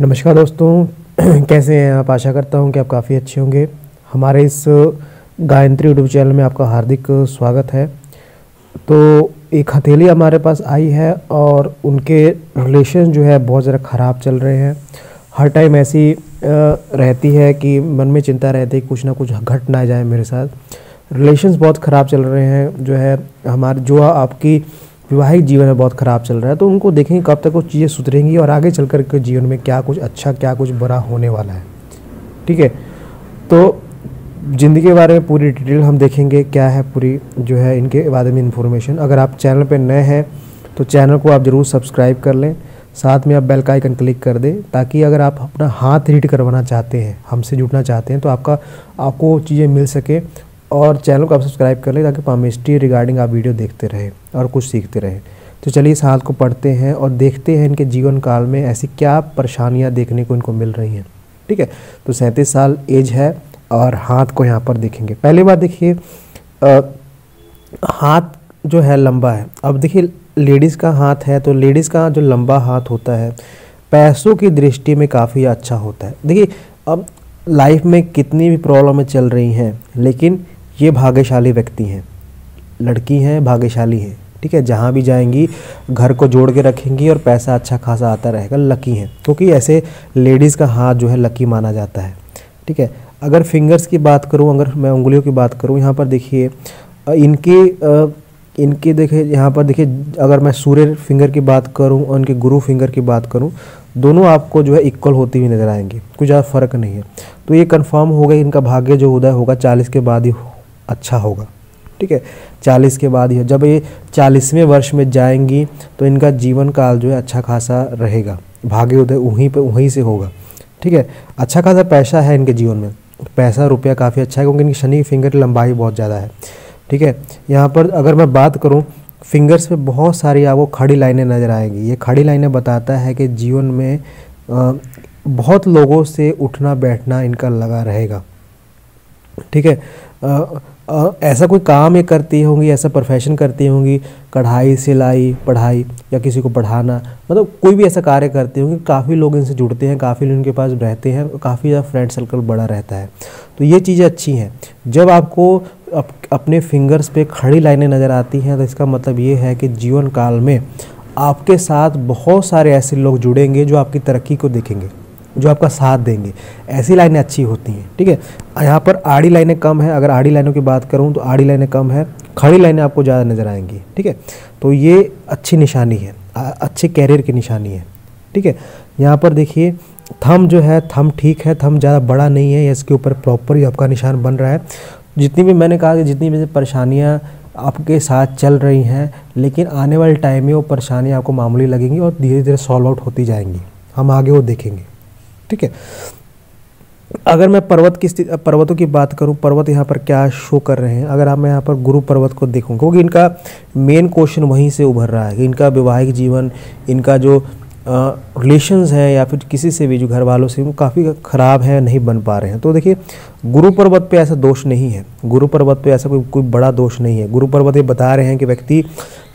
नमस्कार दोस्तों, कैसे हैं आप? आशा करता हूँ कि आप काफ़ी अच्छे होंगे। हमारे इस गायत्री यूट्यूब चैनल में आपका हार्दिक स्वागत है। तो एक हथेली हमारे पास आई है और उनके रिलेशन जो है बहुत ज़्यादा ख़राब चल रहे हैं। हर टाइम ऐसी रहती है कि मन में चिंता रहती है कुछ ना कुछ घट ना जाए मेरे साथ। रिलेशंस बहुत ख़राब चल रहे हैं, जो है हमारे, जो आपकी वैवाहिक जीवन में बहुत ख़राब चल रहा है तो उनको देखेंगे कब तक वो चीज़ें सुधरेंगी और आगे चल कर के जीवन में क्या कुछ अच्छा क्या कुछ बुरा होने वाला है। ठीक है? तो ज़िंदगी के बारे में पूरी डिटेल हम देखेंगे क्या है पूरी जो है इनके बारे में इन्फॉर्मेशन अगर आप चैनल पर नए हैं तो चैनल को आप ज़रूर सब्सक्राइब कर लें। साथ में आप बेल का आइकन क्लिक कर दें, ताकि अगर आप अपना हाथ रीड करवाना चाहते हैं, हमसे जुड़ना चाहते हैं तो आपका, आपको चीज़ें मिल सके। और चैनल को आप सब्सक्राइब कर लें ताकि पामिस्ट्री रिगार्डिंग आप वीडियो देखते रहें और कुछ सीखते रहें। तो चलिए इस हाथ को पढ़ते हैं और देखते हैं इनके जीवन काल में ऐसी क्या परेशानियाँ देखने को इनको मिल रही हैं। ठीक है? तो सैंतीस साल एज है और हाथ को यहाँ पर देखेंगे। पहली बात देखिए हाथ जो है लंबा है। अब देखिए, लेडीज़ का हाथ है तो लेडीज़ का जो लंबा हाथ होता है, पैसों की दृष्टि में काफ़ी अच्छा होता है। देखिए, अब लाइफ में कितनी भी प्रॉब्लमें चल रही हैं, लेकिन ये भाग्यशाली व्यक्ति हैं। लड़की हैं, भाग्यशाली हैं। ठीक है, जहाँ भी जाएँगी, घर को जोड़ के रखेंगी और पैसा अच्छा खासा आता रहेगा, लकी हैं। क्योंकि ऐसे लेडीज़ का हाथ जो है लकी माना जाता है। ठीक है, अगर फिंगर्स की बात करूँ, अगर मैं उंगलियों की बात करूँ, यहाँ पर देखिए इनके इनके देखिए यहाँ पर देखिए, अगर मैं सूर्य फिंगर की बात करूँ और इनके गुरु फिंगर की बात करूँ, दोनों आपको जो है इक्वल होती हुई नज़र आएँगे। कुछ ज़्यादा फ़र्क नहीं है। तो ये कंफर्म हो गई इनका भाग्य जो उदय होगा, चालीस के बाद ही अच्छा होगा। ठीक है? चालीस के बाद ही, जब ये चालीसवें वर्ष में जाएँगी तो इनका जीवन काल जो है अच्छा खासा रहेगा। भाग्य उदय वहीं पर वहीं से होगा। ठीक है? अच्छा खासा पैसा है इनके जीवन में। पैसा रुपया काफ़ी अच्छा है, क्योंकि इनकी शनि फिंगर की लंबाई बहुत ज़्यादा है। ठीक है? यहाँ पर अगर मैं बात करूँ, फिंगर्स पे बहुत सारी आपको खड़ी लाइनें नज़र आएँगी। ये खड़ी लाइनें बताता है कि जीवन में बहुत लोगों से उठना बैठना इनका लगा रहेगा। ठीक है? ऐसा कोई काम ये करती होंगी ऐसा प्रोफेशन करती होंगी कढ़ाई सिलाई पढ़ाई या किसी को पढ़ाना मतलब कोई भी ऐसा कार्य करती होंगी काफ़ी लोग इनसे जुड़ते हैं काफ़ी लोग इनके पास रहते हैं काफ़ी ज़्यादा फ्रेंड सर्कल बड़ा रहता है। तो ये चीज़ें अच्छी हैं। जब आपको अप, अपने फिंगर्स पे खड़ी लाइनें नज़र आती हैं तो इसका मतलब ये है कि जीवन काल में आपके साथ बहुत सारे ऐसे लोग जुड़ेंगे जो आपकी तरक्की को देखेंगे। जो आपका साथ देंगे। ऐसी लाइनें अच्छी होती हैं, ठीक है? यहाँ पर आड़ी लाइनें कम है। अगर आड़ी लाइनों की बात करूँ तो आड़ी लाइनें कम है, खड़ी लाइनें आपको ज़्यादा नज़र आएँगी, ठीक है? तो ये अच्छी निशानी है अच्छे कैरियर की निशानी है, ठीक है? यहाँ पर देखिए थम जो है थम ठीक है थम ज़्यादा बड़ा नहीं है, इसके ऊपर प्रॉपर ही आपका निशान बन रहा है। जितनी भी मैंने कहा कि जितनी भी परेशानियाँ आपके साथ चल रही हैं, लेकिन आने वाले टाइम में वो परेशानियाँ आपको मामूली लगेंगी और धीरे धीरे सॉल्व आउट होती जाएँगी। हम आगे वो देखेंगे। ठीक है? अगर मैं पर्वत की स्थिति, पर्वतों की बात करूँ, पर्वत यहाँ पर क्या शो कर रहे हैं? अगर आप मैं यहाँ पर गुरु पर्वत को देखूँ, क्योंकि इनका मेन क्वेश्चन वहीं से उभर रहा है कि इनका वैवाहिक जीवन, इनका जो रिलेशंस हैं या फिर किसी से भी, जो घर वालों से, वो काफ़ी ख़राब है, नहीं बन पा रहे हैं। तो देखिए, गुरु पर्वत पे ऐसा दोष नहीं है। गुरु पर्वत पे ऐसा कोई कोई बड़ा दोष नहीं है। गुरु पर्वत ये बता रहे हैं कि व्यक्ति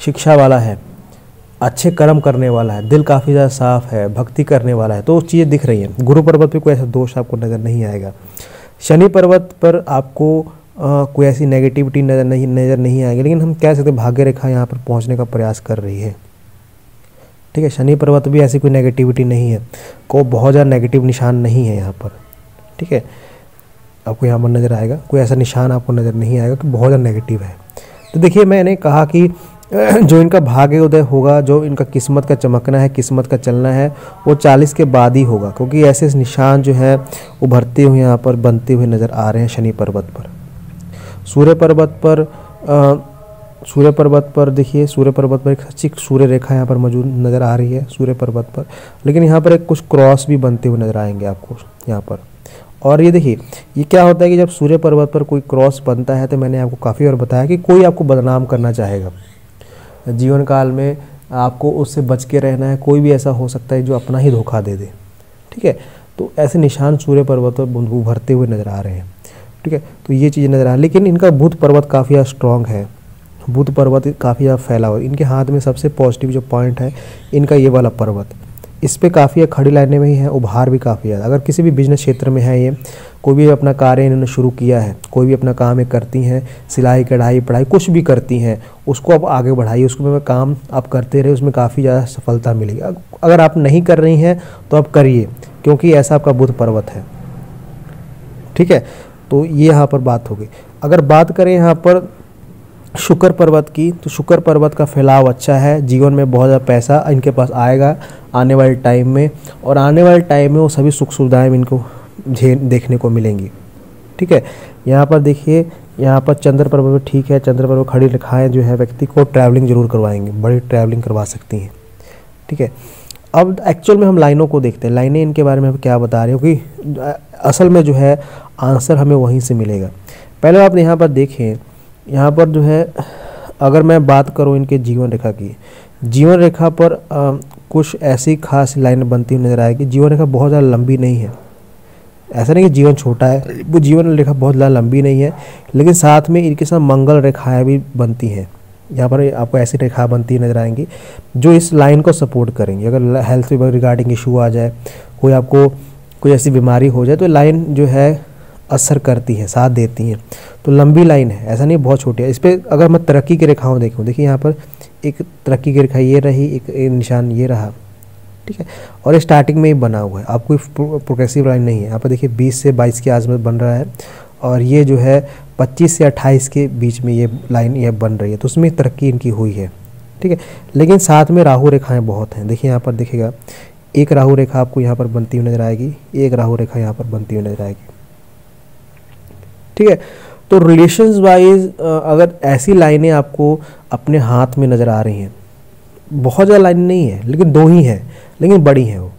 शिक्षा वाला है। अच्छे कर्म करने वाला है दिल काफ़ी ज़्यादा साफ़ है भक्ति करने वाला है तो उस चीज़ें दिख रही हैं। गुरु पर्वत पे कोई ऐसा दोष आपको नज़र नहीं आएगा। शनि पर्वत पर आपको आ, कोई ऐसी नेगेटिविटी नज़र नहीं नज़र नहीं आएगी लेकिन हम कह सकते हैं भाग्य रेखा यहाँ पर पहुँचने का प्रयास कर रही है। ठीक है शनि पर्वत भी ऐसी कोई नेगेटिविटी नहीं है को बहुत ज़्यादा नेगेटिव निशान नहीं है यहाँ पर। ठीक है आपको यहाँ पर नज़र आएगा कोई ऐसा निशान आपको नज़र नहीं आएगा कि बहुत ज़्यादा नेगेटिव है। तो देखिए मैंने कहा कि जो इनका भाग्य उदय होगा, जो इनका किस्मत का चमकना है, किस्मत का चलना है, वो चालीस के बाद ही होगा, क्योंकि ऐसे निशान जो है, उभरते हुए यहाँ पर, बनते हुए नज़र आ रहे हैं शनि पर्वत पर। सूर्य पर्वत पर सूर्य पर्वत पर देखिए, सूर्य पर्वत पर एक अच्छी सूर्य रेखा यहाँ पर मौजूद नज़र आ रही है, सूर्य पर्वत पर। लेकिन यहाँ पर एक कुछ क्रॉस भी बनते हुए नज़र आएँगे आपको, यहाँ पर। और ये देखिए, ये क्या होता है कि जब सूर्य पर्वत पर कोई क्रॉस बनता है तो मैंने आपको काफ़ी और बताया कि कोई आपको बदनाम करना चाहेगा। जीवन काल में आपको उससे बच के रहना है, कोई भी ऐसा हो सकता है जो अपना ही धोखा दे दे। ठीक है? तो ऐसे निशान सूर्य पर्वत पर उभरते हुए नज़र आ रहे हैं। ठीक है? तो ये चीज़ें नज़र आ लेकिन इनका बुध पर्वत काफ़ी स्ट्रॉन्ग है। बुध पर्वत काफ़ी ज़्यादा फैला हुआ इनके हाथ में सबसे पॉजिटिव जो पॉइंट है, इनका ये वाला पर्वत। इस पर काफ़ी खड़ी लाइनें में ही हैं उभार भी काफ़ी ज़्यादा अगर किसी भी बिज़नेस क्षेत्र में है ये, कोई भी अपना कार्य इन्होंने शुरू किया है, कोई भी अपना काम ये करती हैं, सिलाई, कढ़ाई, पढ़ाई, कुछ भी करती हैं, उसको आप आगे बढ़ाइए उसमें काम आप करते रहे उसमें काफ़ी ज़्यादा सफलता मिलेगी। अगर आप नहीं कर रही हैं तो आप करिए, क्योंकि ऐसा आपका बुध पर्वत है। ठीक है? तो ये यहाँ पर बात होगी अगर बात करें यहाँ पर शुक्र पर्वत की तो शुक्र पर्वत का फैलाव अच्छा है, जीवन में बहुत ज़्यादा पैसा इनके पास आएगा आने वाले टाइम में, और आने वाले टाइम में वो सभी सुख सुविधाएँ इनको देखने को मिलेंगी। ठीक है? यहाँ पर देखिए, यहाँ पर चंद्र पर्वत ठीक है, चंद्र पर्वत खड़ी रेखाएँ जो है, व्यक्ति को ट्रैवलिंग ज़रूर करवाएँगे, बड़ी ट्रैवलिंग करवा सकती हैं। ठीक है? अब एक्चुअल में हम लाइनों को देखते हैं। लाइनें इनके बारे में हम क्या बता रहे हैं, क्योंकि असल में जो है, आंसर हमें वहीं से मिलेगा। पहले आप यहाँ पर देखें यहाँ पर जो है अगर मैं बात करूँ इनके जीवन रेखा की जीवन रेखा पर आ, कुछ ऐसी खास लाइन बनती हुई नज़र आएगी जीवन रेखा बहुत ज़्यादा लंबी नहीं है। ऐसा नहीं कि जीवन छोटा है वो जीवन रेखा बहुत ज़्यादा लंबी नहीं है लेकिन साथ में इनके साथ मंगल रेखाएँ भी बनती हैं। यहाँ पर आपको ऐसी रेखा बनती नज़र आएँगी जो इस लाइन को सपोर्ट करेंगी। अगर हेल्थ रिगार्डिंग इशू आ जाए कोई आपको कोई ऐसी बीमारी हो जाए तो लाइन जो है असर करती है साथ देती हैं। तो लंबी लाइन है ऐसा नहीं बहुत छोटी है। इस पर अगर मैं तरक्की की रेखाओं देखूँ देखिए यहाँ पर एक तरक्की की रेखा ये रही एक, एक निशान ये रहा ठीक है? और स्टार्टिंग में ही बना हुआ है। आपको प्रोग्रेसिव लाइन नहीं है। यहाँ पर देखिए 20 से 22 के आसपास बन रहा है और ये जो है 25 से 28 के बीच में ये लाइन ये बन रही है। तो उसमें तरक्की इनकी हुई है ठीक है? लेकिन साथ में राहु रेखाएँ बहुत हैं। देखिए यहाँ पर देखिएगा एक राहु रेखा आपको यहाँ पर बनती हुई नज़र आएगी एक राहु रेखा यहाँ पर बनती हुई नज़र आएगी। ठीक है? तो रिलेशंस वाइज अगर ऐसी लाइनें आपको अपने हाथ में नज़र आ रही हैं, बहुत ज़्यादा लाइन नहीं है, लेकिन दो ही हैं, लेकिन बड़ी हैं वो,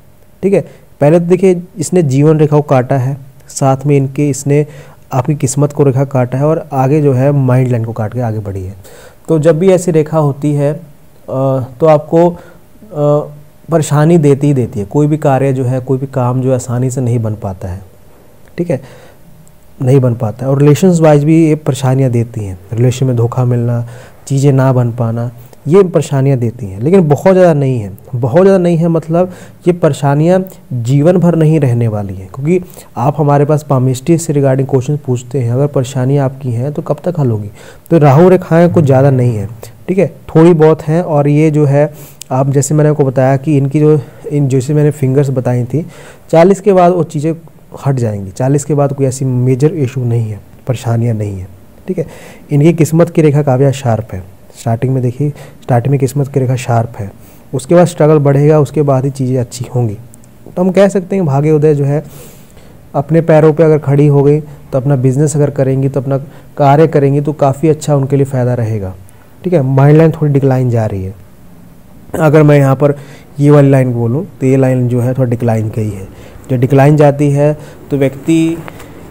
ठीक है? पहले तो देखिए, इसने जीवन रेखा को काटा है, साथ में इनके, इसने आपकी किस्मत को रेखा काटा है और आगे जो है माइंड लाइन को काट के आगे बढ़ी है। तो जब भी ऐसी रेखा होती है तो आपको परेशानी देती ही देती है। कोई भी कार्य जो है, कोई भी काम जो है आसानी से नहीं बन पाता है, ठीक है? नहीं बन पाता है। और रिलेशन वाइज भी ये परेशानियाँ देती हैं। रिलेशन में धोखा मिलना, चीज़ें ना बन पाना, ये परेशानियाँ देती हैं। लेकिन बहुत ज़्यादा नहीं है। बहुत ज़्यादा नहीं है मतलब ये परेशानियाँ जीवन भर नहीं रहने वाली हैं। क्योंकि आप हमारे पास पामिस्ट्री से रिगार्डिंग क्वेश्चन पूछते हैं, अगर परेशानियाँ आपकी हैं तो कब तक हल होगी? तो राहु रेखाएँ कुछ ज़्यादा नहीं है। ठीक है? थोड़ी बहुत हैं और ये जो है, आप जैसे मैंने आपको बताया कि इनकी जो, इन जैसे मैंने फिंगर्स बताई थी, चालीस के बाद वो चीज़ें हट जाएँगी। चालीस के बाद कोई ऐसी मेजर इशू नहीं है, परेशानियाँ नहीं है, ठीक है? इनकी किस्मत की रेखा काफ़ी शार्प है। स्टार्टिंग में देखिए स्टार्टिंग में किस्मत की रेखा शार्प है। उसके बाद स्ट्रगल बढ़ेगा, उसके बाद ही चीज़ें अच्छी होंगी। तो हम कह सकते हैं भाग्य उदय जो है, अपने पैरों पे अगर खड़ी हो गई तो अपना बिज़नेस अगर करेंगी तो अपना कार्य करेंगी तो काफ़ी अच्छा उनके लिए फ़ायदा रहेगा। ठीक है? माइंड लाइन थोड़ी डिक्लाइन जा रही है। अगर मैं यहाँ पर ये वाली लाइन बोलूँ तो ये लाइन जो है, थोड़ा डिक्लाइन गई है। जब डिक्लाइन जाती है तो व्यक्ति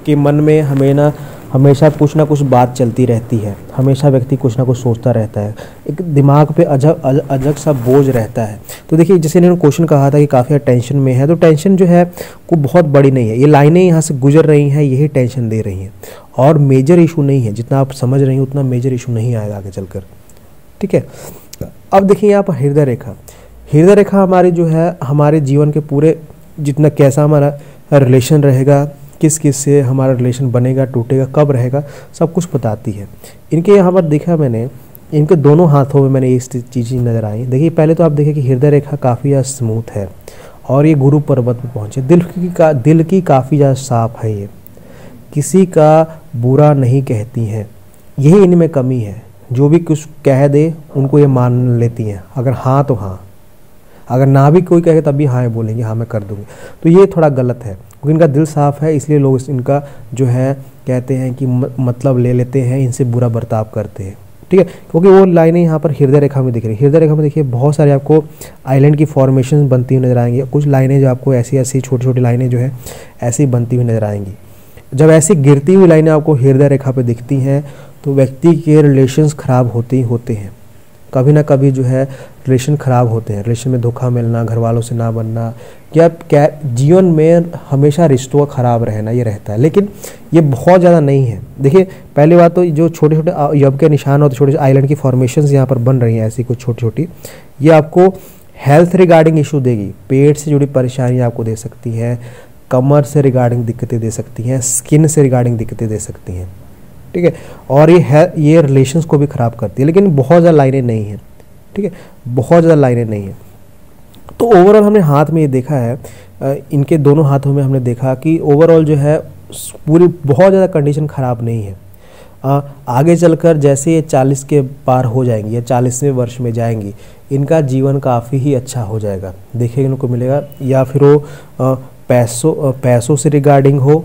के मन में हमें ना, हमेशा कुछ ना कुछ बात चलती रहती है। हमेशा व्यक्ति कुछ ना कुछ सोचता रहता है। एक दिमाग पे अजब अजग सा बोझ रहता है। तो देखिए, जैसे इन्होंने क्वेश्चन कहा था कि काफ़ी टेंशन में है तो टेंशन जो है, वो बहुत बड़ी नहीं है। ये लाइनें यहाँ से गुजर रही हैं, यही टेंशन दे रही हैं। और मेजर इशू नहीं है। जितना आप समझ रही हैं, उतना मेजर इशू नहीं आएगा आगे चलकर। ठीक है? अब देखिए, यहाँ पर हृदय रेखा हृदय रेखा हमारी जो है, हमारे जीवन के पूरे जितना कैसा हमारा रिलेशन रहेगा किस किस से हमारा रिलेशन बनेगा, टूटेगा, कब रहेगा, सब कुछ बताती है। इनके यहाँ पर देखा मैंने, इनके दोनों हाथों में मैंने इस चीज़ें नज़र आई। देखिए, पहले तो आप देखिए कि हृदय रेखा काफ़ी ज़्यादा स्मूथ है और ये गुरु पर्वत पर पहुँचे। दिल की का, दिल की काफ़ी ज़्यादा साफ़ है ये। किसी का बुरा नहीं कहती हैं। यही इनमें कमी है। जो भी कुछ कह दे, उनको ये मान लेती हैं। अगर हाँ तो हाँ। अगर ना भी कोई कहे तब भी हाँ बोलेंगे हाँ मैं कर दूँगी। तो ये थोड़ा गलत है, क्योंकि इनका दिल साफ़ है, इसलिए लोग इनका जो है, कहते हैं कि मतलब ले लेते हैं, इनसे बुरा बर्ताव करते हैं। ठीक है? क्योंकि वो लाइनें यहाँ पर हृदय रेखा में दिख रही है। हृदय रेखा में देखिए, बहुत सारे आपको आइलैंड की फॉर्मेशन बनती हुई नज़र आएँगी। कुछ लाइनें जो आपको ऐसी ऐसी छोटी छोटी लाइनें जो है, ऐसी बनती हुई नज़र आएँगी। जब ऐसी गिरती हुई लाइनें आपको हृदय रेखा पर दिखती हैं तो व्यक्ति के रिलेशंस खराब होते ही होते हैं। कभी ना कभी जो है रिलेशन ख़राब होते हैं। रिलेशन में धोखा मिलना घर वालों से ना बनना, या क्या जीवन में हमेशा रिश्तों का ख़राब रहना ये रहता है। लेकिन ये बहुत ज़्यादा नहीं है। देखिए, पहली बात तो जो छोटे छोटे यब के निशान होते छोटे आइलैंड की फॉर्मेशन यहाँ पर बन रही हैं, ऐसी कुछ छोटी छोटी ये आपको हेल्थ रिगार्डिंग इशू देगी। पेट से जुड़ी परेशानी आपको दे सकती है, कमर से रिगार्डिंग दिक्कतें दे सकती हैं स्किन से रिगार्डिंग दिक्कतें दे सकती हैं। ठीक है? और ये है, ये रिलेशंस को भी ख़राब करती है, लेकिन बहुत ज़्यादा लाइनें नहीं हैं, ठीक है? बहुत ज़्यादा लाइनें नहीं हैं। तो ओवरऑल हमने हाथ में ये देखा है इनके दोनों हाथों में हमने देखा कि ओवरऑल जो है पूरी बहुत ज़्यादा कंडीशन ख़राब नहीं है। आगे चलकर जैसे ये चालीस के पार हो जाएँगी या चालीसवें वर्ष में जाएँगी, इनका जीवन काफ़ी ही अच्छा हो जाएगा। देखिए इनको मिलेगा, या फिर वो पैसों पैसों से रिगार्डिंग हो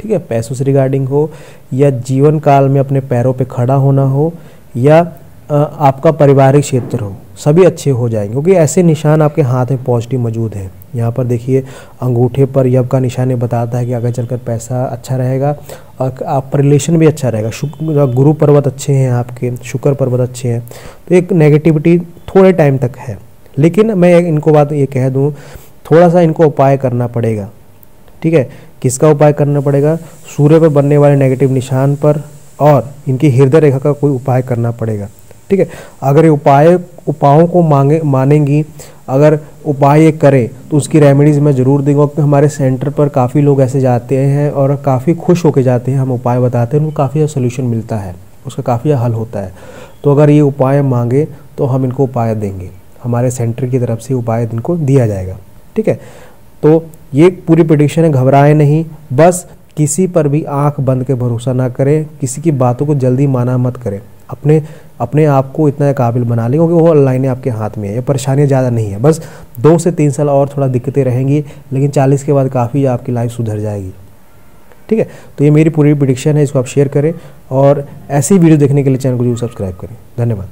ठीक है, पैसों से रिगार्डिंग हो, या जीवन काल में अपने पैरों पे खड़ा होना हो, या आपका पारिवारिक क्षेत्र हो, सभी अच्छे हो जाएँगे। क्योंकि ऐसे निशान आपके हाथ में पॉजिटिव मौजूद हैं। यहाँ पर देखिए, अंगूठे पर यब का निशान बताता है कि आगे चलकर पैसा अच्छा रहेगा, और आप रिलेशन भी अच्छा रहेगा। गुरु पर्वत अच्छे हैं आपके, शुक्र पर्वत अच्छे हैं। तो एक नेगेटिविटी थोड़े टाइम तक है। लेकिन मैं इनको बात ये कह दूँ, थोड़ा सा इनको उपाय करना पड़ेगा। ठीक है किसका उपाय करना पड़ेगा? सूर्य पर बनने वाले नेगेटिव निशान पर और इनकी हृदय रेखा का कोई उपाय करना पड़ेगा। ठीक है? अगर ये उपाय, उपायों को मांगे, मानेंगी, अगर उपाय ये करें तो उसकी रेमेडीज़ मैं ज़रूर दूँगा। क्योंकि हमारे सेंटर पर काफ़ी लोग ऐसे जाते हैं और काफ़ी खुश होकर जाते हैं, हम उपाय बताते हैं, उनको काफ़ी सोल्यूशन मिलता है। उसका काफ़ी हल होता है। तो अगर ये उपाय मांगे तो हम इनको उपाय देंगे। हमारे सेंटर की तरफ़ से उपाय इनको दिया जाएगा। ठीक है? तो ये पूरी प्रडिक्शन है, घबराए नहीं। बस किसी पर भी आँख बंद के भरोसा ना करें, किसी की बातों को जल्दी माना मत करें। अपने अपने आप को इतना काबिल बना लें, क्योंकि वो लाइनें आपके हाथ में है, ये परेशानियाँ ज़्यादा नहीं है। बस दो से तीन साल और थोड़ा दिक्कतें रहेंगी, लेकिन चालीस के बाद काफ़ी आपकी लाइफ सुधर जाएगी। ठीक है? तो ये मेरी पूरी प्रिडिक्शन है, इसको आप शेयर करें और ऐसी वीडियो देखने के लिए चैनल को ज़रूर सब्सक्राइब करें। धन्यवाद।